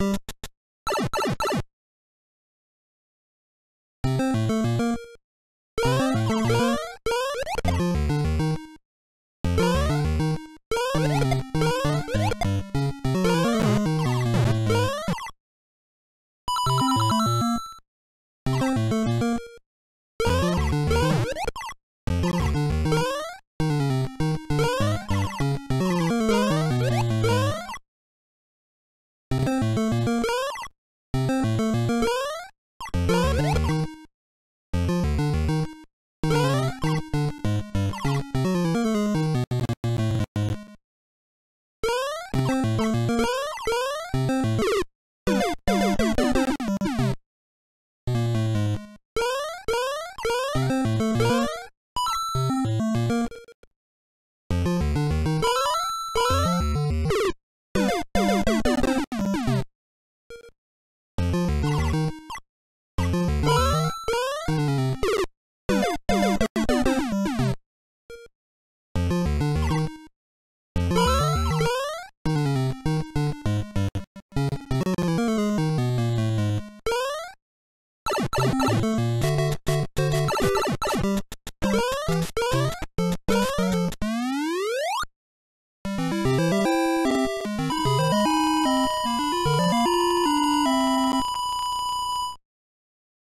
you Música Thank you.